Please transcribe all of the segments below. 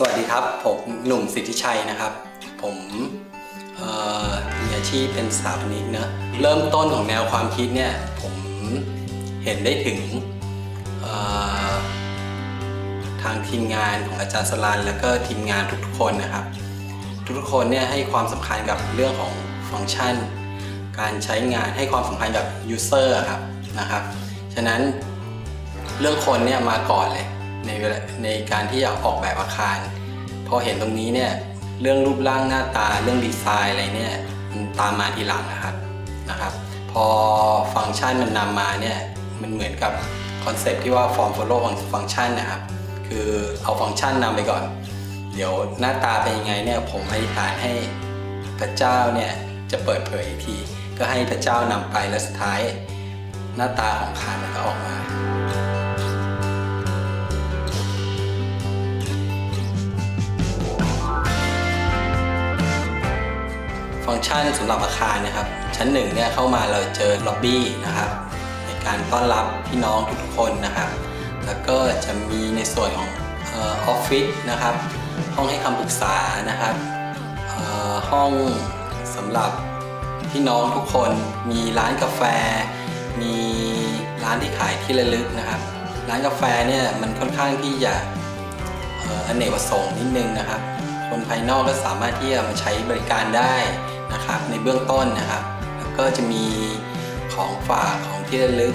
สวัสดีครับ ผมหนุ่มสิทธิชัยนะครับ ผมมีอาชีพเป็นสถาปนิกเนะเริ่มต้นของแนวความคิดเนี่ยผมเห็นได้ถึงทางทีมงานของอาจารย์สลันแล้วก็ทีมงานทุกๆคนนะครับ ทุกๆคนเนี่ยให้ความสำคัญกับเรื่องของฟังก์ชัน การใช้งานให้ความสำคัญกับ user ครับนะครับฉะนั้นเรื่องคนเนี่ยมาก่อนเลยในในการที่จะออกแบบอาคาร พอเห็นตรงนี้เนี่ยเรื่องรูปร่างหน้าตาเรื่องดีไซน์อะไรเนี่ยมันตามมาทีหลังนะครับนะครับ พอฟังก์ชันมันนำมาเนี่ยมันเหมือนกับคอนเซปที่ว่า form follow function นะครับ คือเอาฟังก์ชันนำไปก่อน เดี๋ยวหน้าตาเป็นยังไงเนี่ยผมอธิษฐานให้พระเจ้าเนี่ยจะเปิดเผยอีกที ก็ให้พระเจ้านำไปแล้วสุดท้าย หน้าตาของคานมันก็ออกมา ฟังก์ชันสำหรับอาคารนะครับ ชั้นหนึ่งเนี่ยเข้ามาเราเจอล็อบบี้นะครับในการต้อนรับพี่น้องทุกคนนะครับแล้วก็จะมีในส่วนของออฟฟิศนะครับ ห้องให้คำปรึกษานะครับห้องสำหรับพี่น้องทุกคนมีร้านกาแฟ มีร้านที่ขายที่ระลึกนะครับ ร้านกาแฟเนี่ยมันค่อนข้างที่จะอเนกประสงค์นิดนึงนะครับ คนภายนอกก็สามารถที่จะมาใช้บริการได้ นะครับในเบื้องต้นนะครับ แล้วก็จะมีของฝากของที่ระลึก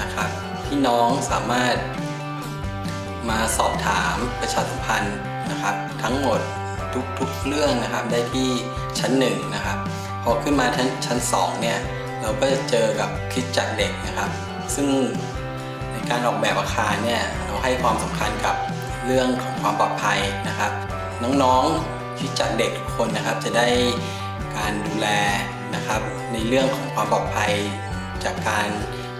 นะครับพี่น้องสามารถมาสอบถามประชาสัมพันธ์นะครับ ทั้งหมดทุกๆเรื่องนะครับได้ที่ชั้น1นะครับพอขึ้นมาชั้นชั้น2เนี่ยเราก็จะเจอกับคิดจักเด็กนะครับ ซึ่งในการออกแบบอาคารเนี่ยเราให้ความสำคัญกับเรื่องของความปลอดภัยนะครับ น้องๆคิดจักเด็กทุกคนนะครับจะได้ การดูแลนะครับ ในเรื่องของความปลอดภัย จากการ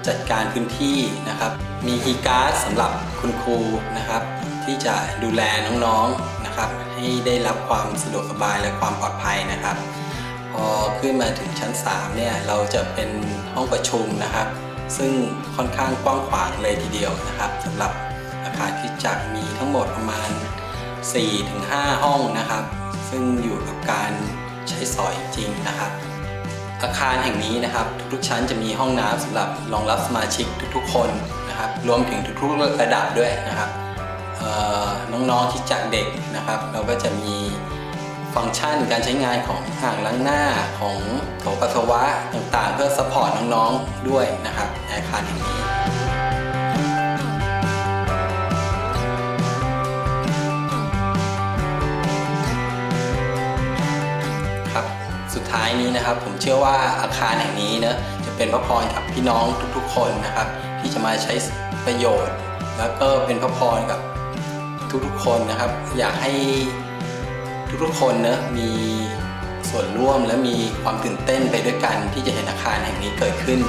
จัดการพื้นที่นะครับ มีฮีการ์ดสำหรับคุณครูนะครับ ที่จะดูแลน้องๆนะครับ ให้ได้รับความสะดวกสบายและความปลอดภัยนะครับ พอขึ้นมาถึงชั้น3เนี่ยเราจะเป็นห้องประชุมนะครับ ซึ่งค่อนข้างกว้างขวางเลยทีเดียวนะครับสำหรับอาคารที่จักมีทั้งหมดประมาณ 4-5 ห้องนะครับ ซึ่งอยู่กับการ อยจริงนะครับอาคารแห่งนี้นะครับ ทุกๆชั้นจะมีห้องน้ำสำหรับรองรับสมาชิกทุกๆ คนนะครับ รวมถึงทุกๆระดับด้วยนะครับน้องๆที่จากเด็กนะครับ เราก็จะมีฟังก์ชันการใช้งานของอ่างล้างหน้าของโถปัสสาวะต่างๆ เพื่อสปอร์ตน้องๆด้วยนะครับในอาคารแห่งนี้ สุดท้ายนี้นะครับ ผมเชื่อว่าอาคารแห่งนี้นะจะเป็นพระพรกับพี่น้องทุกๆ คนนะครับ ที่จะมาใช้ประโยชน์ แล้วก็เป็นพระพรกับทุกๆ คนนะครับ อยากให้ทุกๆ คนนะมีส่วนร่วมและมีความตื่นเต้นไปด้วยกันที่จะเห็นอาคารแห่งนี้เกิดขึ้น